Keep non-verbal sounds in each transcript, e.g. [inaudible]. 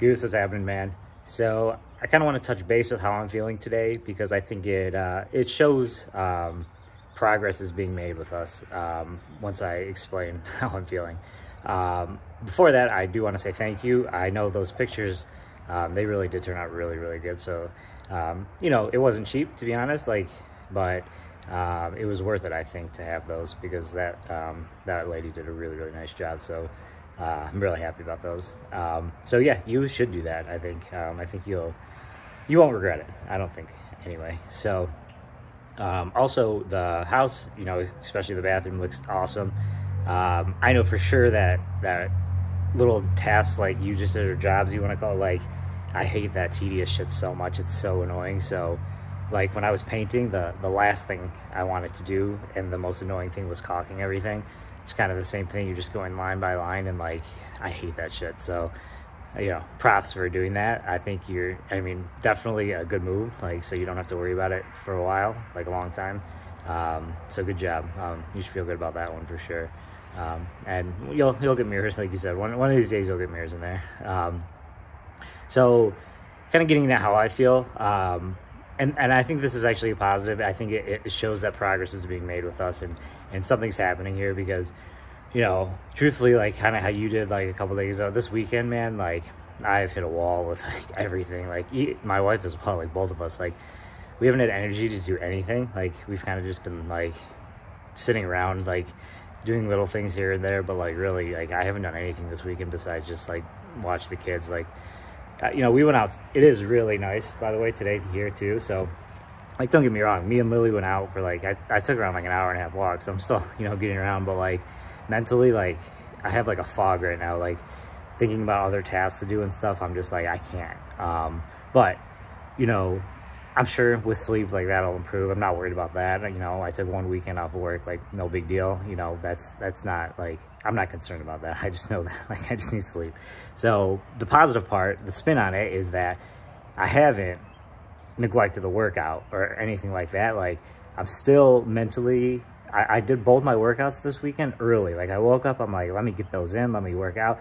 Goose, what's happening, man? So I kind of want to touch base with how I'm feeling today because I think it uh, it shows um, progress is being made with us um, once I explain [laughs] how I'm feeling. Um, before that, I do want to say thank you. I know those pictures, um, they really did turn out really, really good. So, um, you know, it wasn't cheap to be honest, like, but um, it was worth it, I think, to have those because that that lady did a really, really nice job. So uh, I'm really happy about those. Um, so yeah, you should do that. I think um, I think you'll you won't regret it. I don't think anyway. So um, also the house, you know, especially the bathroom looks awesome. Um, I know for sure that that little tasks like you just did or jobs you want to call it, like I hate that tedious shit so much. It's so annoying. So like when I was painting, the, the last thing I wanted to do and the most annoying thing was caulking everything. It's kind of the same thing. You're just going line by line and like, I hate that shit. So, you know, props for doing that. I think you're, I mean, definitely a good move. Like, so you don't have to worry about it for a while, like a long time. Um, so good job. Um, you should feel good about that one for sure. Um, and you'll, you'll get mirrors, like you said, one, one of these days you'll get mirrors in there. Um, so kind of getting into how I feel. And and I think this is actually a positive. I think it, it shows that progress is being made with us and and something's happening here because you know, truthfully, like kind of how you did like a couple days ago, this weekend, man, like I've hit a wall with like [laughs] everything. Like my wife as well, like both of us, like we haven't had energy to do anything. Like we've kind of just been like sitting around, like doing little things here and there, but like really, like I haven't done anything this weekend besides just like watch the kids. Like uh, you know, we went out. It is really nice, by the way, today here too. So, like, don't get me wrong. Me and Lily went out for like I, I took around like an hour and a half walk. So I'm still [laughs] you know getting around, but like mentally, like I have like a fog right now. Like thinking about other tasks to do and stuff. I'm just like I can't. Um, but you know, I'm sure with sleep, like that'll improve. I'm not worried about that. You know, I took one weekend off of work, like no big deal. You know, that's that's not like I'm not concerned about that. [laughs] I just know that like I just need sleep. So the positive part, the spin on it is that I haven't neglected the workout or anything like that. Like I'm still mentally. I, I did both my workouts this weekend early. Like I woke up, I'm like, let me get those in, let me work out.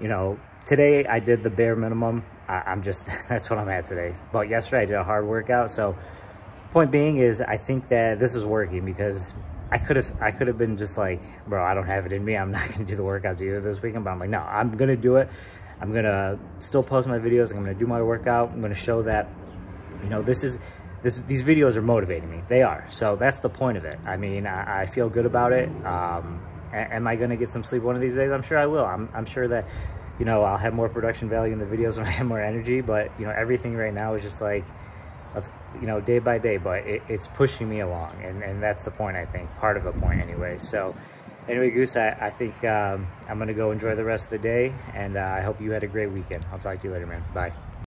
You know, today I did the bare minimum. I, am just, [laughs] that's what I'm at today. But yesterday I did a hard workout. So point being is I think that this is working because I could have, I could have been just like, bro, I don't have it in me. I'm [laughs] not going to do the workouts either this weekend, but I'm like, no, I'm going to do it. I'm going to still post my videos. I'm going to do my workout. I'm going to show that, you know, this is, this, these videos are motivating me. They are. So that's the point of it. I mean, I, I feel good about it. Um, am I going to get some sleep one of these days? I'm sure I will. I'm, I'm sure that you know, I'll have more production value in the videos [laughs] when I have more energy, but, you know, everything right now is just like, let's, you know, day by day, but it, it's pushing me along, and, and that's the point, I think, part of the point anyway. So, anyway, Goose, I, I think um, I'm going to go enjoy the rest of the day, and uh, I hope you had a great weekend. I'll talk to you later, man. Bye.